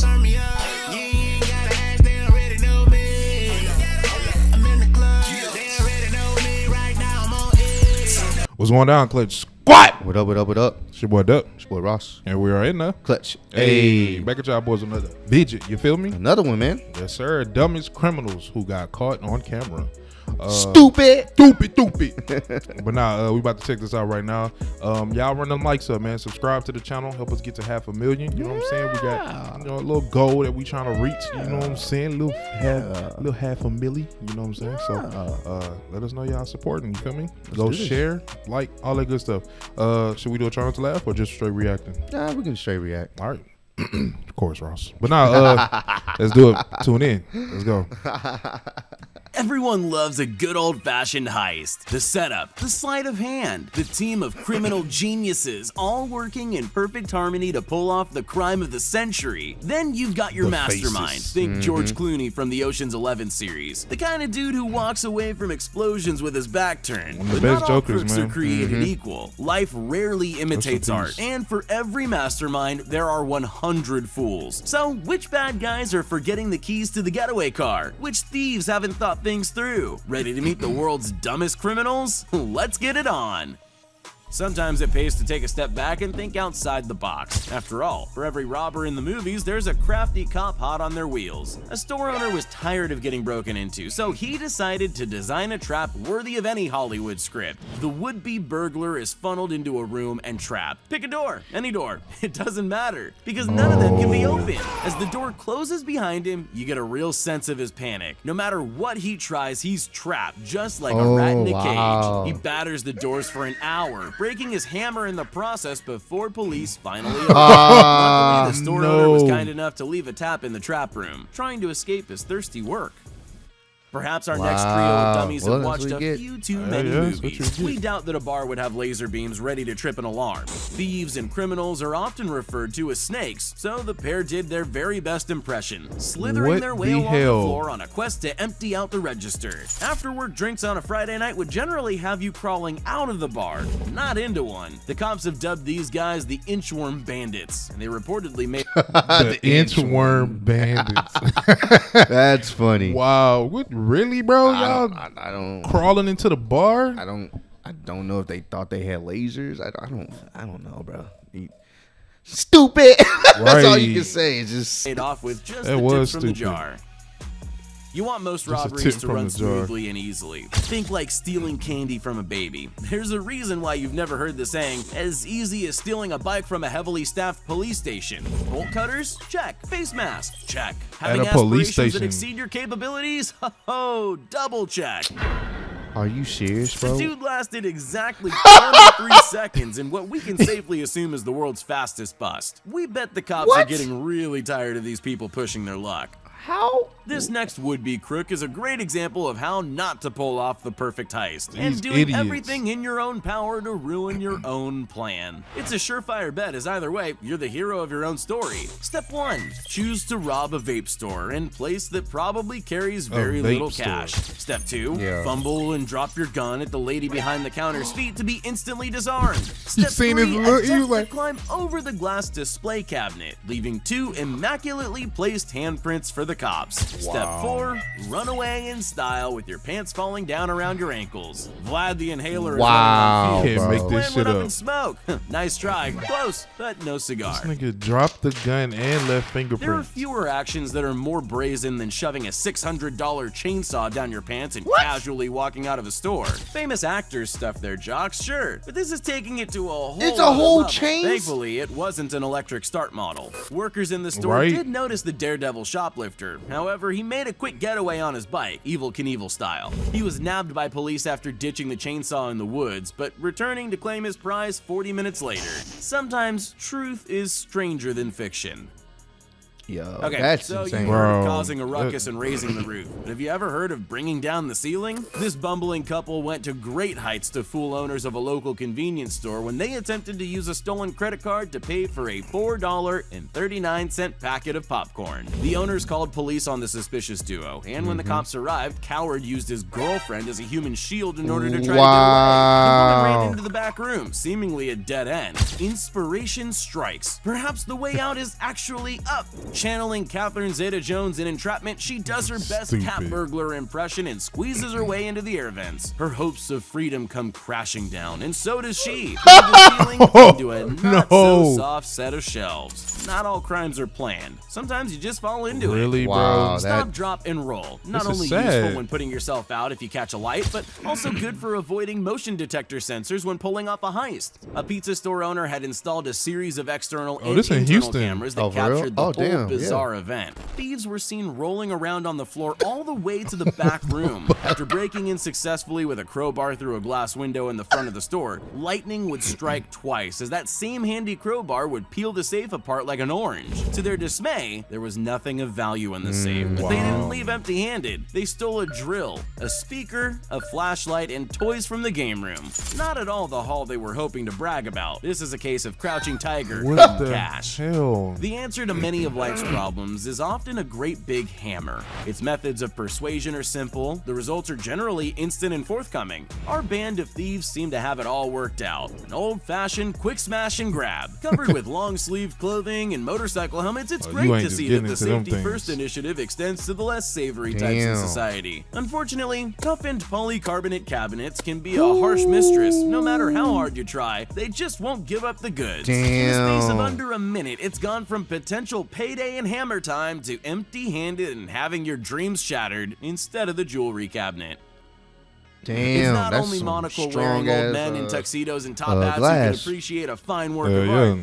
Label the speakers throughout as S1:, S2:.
S1: turn me up. You ain't gotta ask, they already know me. I'm in the club, they already know me. Right now I'm on edge.
S2: What's going down, Clutch Squad?
S3: What up, what up, what up?
S2: It's your boy Dub.
S3: It's your boy Ross.
S2: And we are in the
S3: Clutch.
S2: Hey, back at y'all boys another Bidget, you feel me?
S3: Another one, man.
S2: Yes, sir. Dumbest criminals who got caught on camera. Uh,
S3: Stupid.
S2: Stupid, stupid. but nah, uh, we about to check this out right now. Um, y'all run them likes up, man. Subscribe to the channel. Help us get to half a million. You know what I'm saying? We got you know a little goal that we trying to reach. You know what I'm saying? Little half, little half a milli. You know what I'm saying? So uh, let us know y'all supporting. You me? Go share, like, all that good stuff. Uh, should we do a trying to laugh or just straight reacting?
S3: Nah, we can straight react.
S2: All right. of course, Ross. But now, uh, let's do it. Tune in. Let's go.
S4: Everyone loves a good old fashioned heist. The setup, the sleight of hand, the team of criminal geniuses all working in perfect harmony to pull off the crime of the century. Then you've got your
S2: The
S4: mastermind.
S2: faces.
S4: Think George mm-hmm. Clooney from the Ocean's 11 series. The kind of dude who walks away from explosions with his back turned.
S2: One of the
S4: But
S2: best
S4: not all
S2: Jokers,
S4: crooks
S2: man.
S4: are created mm-hmm. equal. Life rarely imitates art. And for every mastermind, there are 100 fools. So, which bad guys are forgetting the keys to the getaway car? Which thieves haven't thought things through? Ready to meet the world's dumbest criminals? Let's get it on! Sometimes it pays to take a step back and think outside the box. After all, for every robber in the movies, there's a crafty cop hot on their wheels. A store owner was tired of getting broken into, so he decided to design a trap worthy of any Hollywood script. The would-be burglar is funneled into a room and trapped. Pick a door, any door, it doesn't matter, because none of them can be opened. As the door closes behind him, you get a real sense of his panic. No matter what he tries, he's trapped, just like a rat in a
S3: Oh, wow.
S4: cage. He batters the doors for an hour, breaking his hammer in the process before police finally.
S3: Ah,
S4: Luckily, the store owner was kind enough to leave a tap in the trap room, trying to escape his thirsty work. Perhaps our next trio of dummies
S3: Well,
S4: have watched a
S3: get.
S4: few too
S2: Uh,
S4: many
S2: yeah, that's
S4: movies. We doubt that a bar would have laser beams ready to trip an alarm. Thieves and criminals are often referred to as snakes, so the pair did their very best impression, slithering
S2: What
S4: their way
S2: the
S4: along
S2: hell?
S4: the floor on a quest to empty out the register. Afterward drinks on a Friday night would generally have you crawling out of the bar, not into one. The cops have dubbed these guys the Inchworm Bandits, and they reportedly made
S2: The inchworm bandits.
S3: That's funny.
S2: wow. What? Really, bro?
S3: I
S2: Y'all
S3: don't, I, I don't.
S2: crawling into the bar?
S3: I don't. I don't know if they thought they had lasers. I, I don't. I don't know, bro. You- Stupid. That's all you
S2: Right.
S3: can say. It's just.
S4: paid off with just
S2: That
S4: the
S2: was
S4: tips from the
S2: stupid.
S4: jar. You want most
S2: a
S4: robberies to run smoothly and easily. Think like stealing candy from a baby. There's a reason why you've never heard the saying, as easy as stealing a bike from a heavily staffed police station. Bolt cutters? Check. Face mask? Check. Having
S2: a police
S4: aspirations that exceed your capabilities? Ho, double check.
S3: Are you serious,
S4: The
S3: bro?
S4: dude lasted exactly 23 seconds in what we can safely assume is the world's fastest bust. We bet the cops are getting really tired of these people pushing their luck.
S3: How?
S4: This next would-be crook is a great example of how not to pull off the perfect heist and
S2: These
S4: doing
S2: idiots.
S4: everything in your own power to ruin your own plan. It's a surefire bet as either way, you're the hero of your own story. Step 1. Choose to rob a vape store and place that probably carries very little
S2: store.
S4: cash. Step 2.
S3: Yeah.
S4: Fumble and drop your gun at the lady behind the counter's feet to be instantly disarmed. Step 3.
S2: his look?
S4: Attempt
S2: like-
S4: to climb over the glass display cabinet, leaving two immaculately placed handprints for the cops. Step 4, run away in style with your pants falling down around your ankles. Vlad the Inhaler is
S3: Wow,
S4: running on fumes.
S2: Can't make this shit
S4: up
S2: up.
S4: in smoke. nice try. Close, but no cigar.
S2: This nigga dropped the gun and left fingerprints.
S4: There are fewer actions that are more brazen than shoving a $600 chainsaw down your pants and casually walking out of a store. Famous actors stuff their jocks, sure, but this is taking it to a whole
S3: It's a whole
S4: level.
S3: chains-
S4: Thankfully, it wasn't an electric start model. Workers in the store
S2: Right.
S4: did notice the daredevil shoplifter. However, he made a quick getaway on his bike, Evel Knievel style. He was nabbed by police after ditching the chainsaw in the woods, but returning to claim his prize 40 minutes later. Sometimes truth is stranger than fiction.
S3: Yo,
S4: Okay,
S3: that's
S4: so
S3: insane.
S4: you heard of
S2: Bro,
S4: causing a ruckus and raising the roof. But have you ever heard of bringing down the ceiling? This bumbling couple went to great heights to fool owners of a local convenience store when they attempted to use a stolen credit card to pay for a $4.39 packet of popcorn. The owners called police on the suspicious duo, and when the
S3: Mm-hmm.
S4: cops arrived, Coward used his girlfriend as a human shield in order to try
S3: Wow.
S4: to get away. The woman ran into the back room, seemingly a dead end. Inspiration strikes. Perhaps the way out is actually up. Channeling Catherine Zeta-Jones in Entrapment, she does her best cat burglar impression and squeezes her way into the air vents. Her hopes of freedom come crashing down, and so does she. Ceiling into a not so
S2: No.
S4: soft set of shelves. Not all crimes are planned. Sometimes you just fall into it.
S2: Really,
S3: Wow,
S2: bro?
S4: Stop,
S3: that-
S4: drop, and roll. Not
S2: This is
S4: only
S2: sad.
S4: useful when putting yourself out if you catch a light, but also good for avoiding motion detector sensors when pulling off a heist. A pizza store owner had installed a series of external
S2: Oh,
S4: and
S2: this in
S4: internal
S2: Houston.
S4: cameras that
S3: Oh,
S4: captured the
S3: Oh,
S4: whole
S3: damn, yeah.
S4: bizarre event. Thieves were seen rolling around on the floor all the way to the back room. After breaking in successfully with a crowbar through a glass window in the front of the store, lightning would strike twice as that same handy crowbar would peel the safe apart like an orange. To their dismay, there was nothing of value in the mm, safe, but they didn't leave empty-handed. They stole a drill, a speaker, a flashlight, and toys from the game room. Not at all the haul they were hoping to brag about. This is a case of crouching tiger,
S2: What
S4: cash.
S2: hell?
S4: The answer to many of life's problems is often a great big hammer. Its methods of persuasion are simple, the results are generally instant and forthcoming. Our band of thieves seem to have it all worked out. An old fashioned quick smash and grab. Covered with long sleeved clothing and motorcycle helmets, it's
S2: Oh,
S4: great to see that the safety first initiative extends to the less savory types in society. Unfortunately, toughened polycarbonate cabinets can be a harsh mistress. No matter how hard you try, they just won't give up the goods. In the space of under a minute, it's gone from potential payday and hammer time to empty handed and having your dreams shattered instead of the jewelry cabinet.
S3: Damn,
S4: it's not
S3: that's
S4: only monocle wearing old men in
S3: uh,
S4: tuxedos and top
S3: uh,
S4: hats who can appreciate a fine work
S2: Uh,
S4: of
S2: yeah.
S4: art.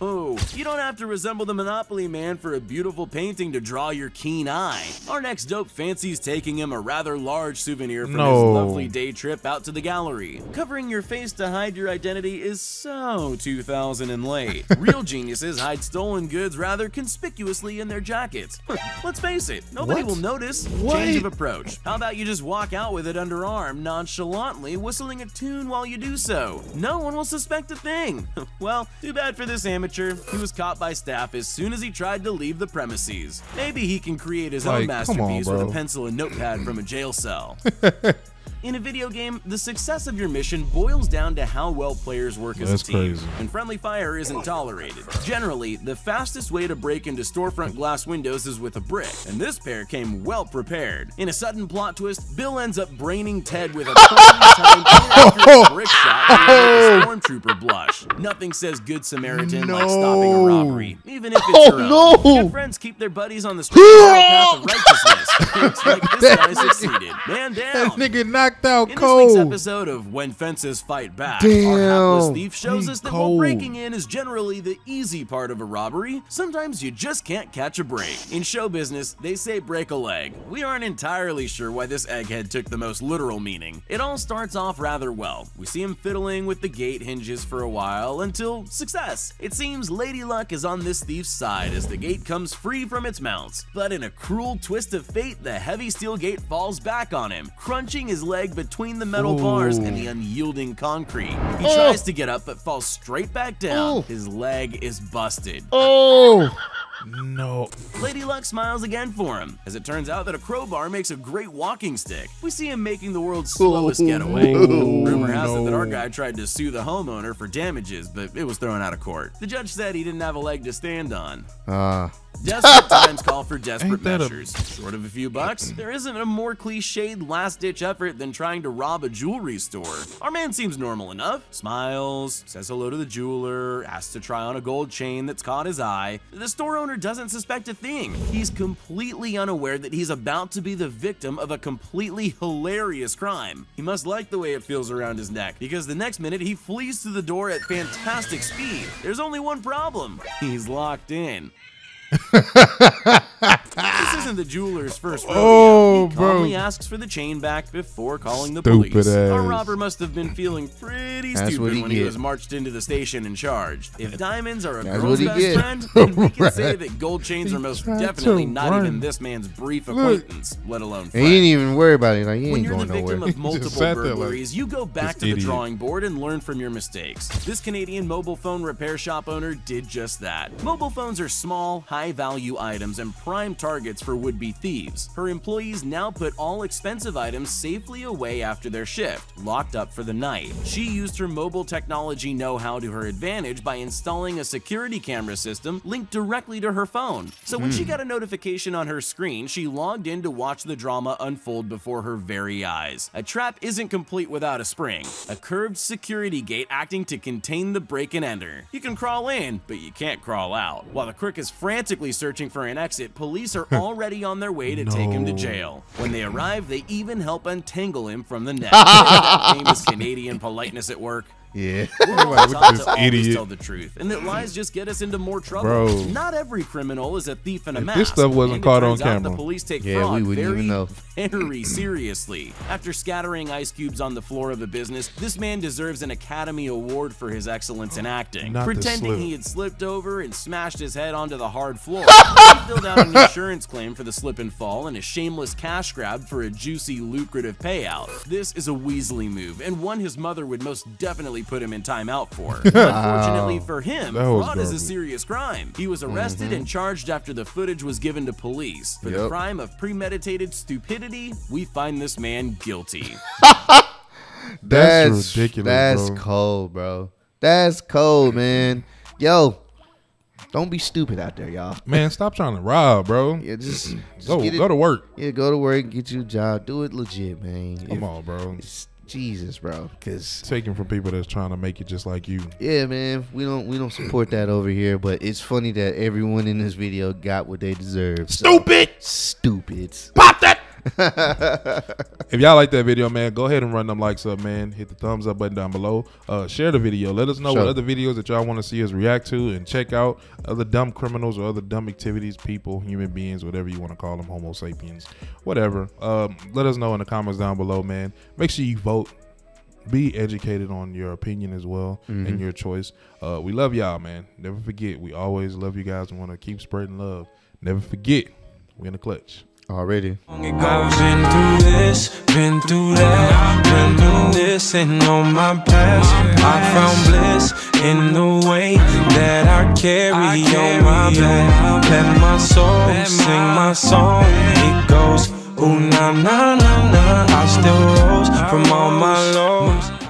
S4: No, you don't have to resemble the Monopoly man for a beautiful painting to draw your keen eye. Our next dope fancy's taking him a rather large souvenir from his lovely day trip out to the gallery. Covering your face to hide your identity is so 2000 and late. Real geniuses hide stolen goods rather conspicuously in their jackets. Let's face it, nobody
S3: What?
S4: will notice.
S3: What?
S4: Change of approach. How about you just walk out with it under arm, nonchalantly whistling a tune while you do so? No one will suspect a thing. well, too bad for this amateur. He was caught by staff as soon as he tried to leave the premises. Maybe he can create his own
S2: Like, on,
S4: masterpiece with a pencil and notepad from a jail cell. In a video game, the success of your mission boils down to how well players work as
S2: That's
S4: a team.
S2: crazy.
S4: And friendly fire isn't tolerated. Generally, the fastest way to break into storefront glass windows is with a brick, and this pair came well prepared. In a sudden plot twist, Bill ends up braining Ted with a timed brick shot to make a oh. stormtrooper blush. Nothing says good Samaritan like stopping a robbery, even if it's
S3: Oh,
S4: your own.
S3: no.
S4: Good friends keep their buddies on the straight and path of righteousness. Looks like this guy succeeded. Man down.
S2: That nigga knocked out
S4: In this week's
S2: cold.
S4: episode of When Fences Fight Back, our
S3: Damn.
S4: hapless thief shows us that while breaking in is generally the easy part of a robbery, sometimes you just can't catch a break. In show business, they say break a leg. We aren't entirely sure why this egghead took the most literal meaning. It all starts off rather well. We see him fiddling with the gate hinges for a while until success. It seems Lady Luck is on this thief's side as the gate comes free from its mounts. But in a cruel twist of fate, the heavy steel gate falls back on him, crunching his leg between the metal bars and the unyielding concrete. He
S3: Oh.
S4: tries to get up but falls straight back down.
S3: Oh.
S4: His leg is busted.
S3: Oh,
S2: No.
S4: Lady Luck smiles again for him, as it turns out that a crowbar makes a great walking stick. We see him making the world's slowest getaway. Rumor has it that our guy tried to sue the homeowner for damages, but it was thrown out of court. The judge said he didn't have a leg to stand on.
S3: uh,
S4: Desperate times call for desperate
S2: Ain't a-
S4: measures. Short of a few bucks, there isn't a more cliched last ditch effort than trying to rob a jewelry store. Our man seems normal enough. Smiles, says hello to the jeweler, asks to try on a gold chain that's caught his eye. The store owner doesn't suspect a thing. He's completely unaware that he's about to be the victim of a completely hilarious crime. He must like the way it feels around his neck because the next minute he flees through the door at fantastic speed. There's only one problem. He's locked in. This isn't the jeweler's first rodeo.
S2: Oh,
S4: he
S2: bro.
S4: calmly asks for the chain back before calling the
S2: Stupid
S4: police. Our robber must have been feeling pretty
S3: That's
S4: stupid
S3: he
S4: when he was marched into the station and charged. If diamonds are a
S3: That's
S4: girl's best
S3: get.
S4: friend, then we can say that gold chains are most definitely not
S2: run.
S4: even this man's brief
S2: Look.
S4: acquaintance, let alone
S3: and
S4: friend.
S3: he didn't even worry about it. Like he
S4: When you're the victim
S3: nowhere.
S4: of multiple
S2: sat like,
S4: burglaries, you go back
S2: this
S4: to the drawing board and learn from your mistakes. This Canadian mobile phone repair shop owner did just that. Mobile phones are small, high high value items and prime targets for would be thieves. Her employees now put all expensive items safely away after their shift, locked up for the night. She used her mobile technology know how to her advantage by installing a security camera system linked directly to her phone. So when she hmm. got a notification on her screen, she logged in to watch the drama unfold before her very eyes. A trap isn't complete without a spring, a curved security gate acting to contain the break and enter. You can crawl in, but you can't crawl out. While the crook is frantically searching for an exit, police are already on their way to take him to jail. When they arrive, they even help untangle him from the net. Famous Canadian politeness at work.
S3: Yeah.
S4: We're all
S2: Like, look
S4: taught
S2: at
S4: to
S2: this idiot.
S4: tell the truth, and that lies just get us into more trouble.
S2: Bro.
S4: Not every criminal is a thief in a
S2: If
S4: mask.
S2: this stuff wasn't
S4: and
S2: caught on
S4: out The police take
S3: Yeah, we
S4: fraud
S3: wouldn't
S4: very,
S3: even know.
S4: very seriously. After scattering ice cubes on the floor of a business, this man deserves an Academy Award for his excellence in acting.
S2: Not
S4: Pretending he had slipped over and smashed his head onto the hard floor. he filled out an insurance claim for the slip and fall and a shameless cash grab for a juicy, lucrative payout. This is a Weasley move, and one his mother would most definitely put him in timeout for. Unfortunately for him,
S2: That was
S4: fraud is a serious crime. He was mm-hmm. arrested and charged after the footage was given to police. For the crime of premeditated stupidity, we find this man guilty.
S2: That's ridiculous,
S3: That's
S2: bro.
S3: cold, bro. That's cold, man. Yo, don't be stupid out there, y'all.
S2: Man, stop trying to rob, bro.
S3: Yeah, just, just
S2: Go,
S3: get it-
S2: go to work.
S3: Yeah, go to work, get you a job, do it legit, man.
S2: Come
S3: If-
S2: on, bro.
S3: Jesus, bro. Cause
S2: Taking from people that's trying to make it just like you.
S3: yeah, man, we don't we don't support that over here. But it's funny that everyone in this video got what they deserve. so-
S2: Stupid. Pop that. If y'all like that video, man, go ahead and run them likes up, man. Hit the thumbs up button down below. Uh, share the video. Let us know
S3: Sure.
S2: what other videos that y'all want to see us react to, and check out other dumb criminals or other dumb activities, people, human beings, whatever you want to call them, Homo sapiens, whatever. Um, let us know in the comments down below, man. Make sure you vote. Be educated on your opinion as well and your choice. Uh, we love y'all, man. Never forget, we always love you guys and want to keep spreading love. Never forget, we're in the clutch.
S3: Already.
S5: It goes been through this, been through that, reminiscing on my past. I found bliss in the way that I carry on my back. Let my soul sing my song. It goes, ooh na na na na. I still rose from all my lows.